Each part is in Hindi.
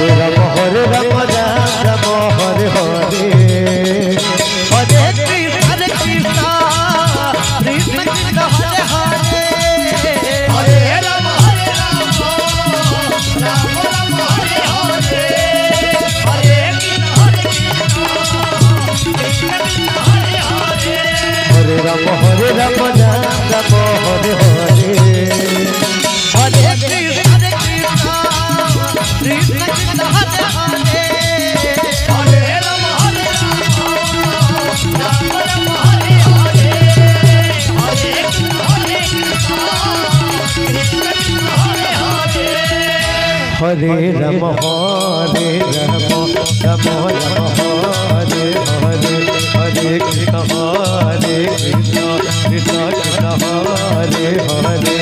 Llega हरे राम हरे रम राम राम हरे हरे हरे कृष्ण हरे कृष्ण कृष्ण कृष्ण हरे हरे।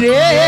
रे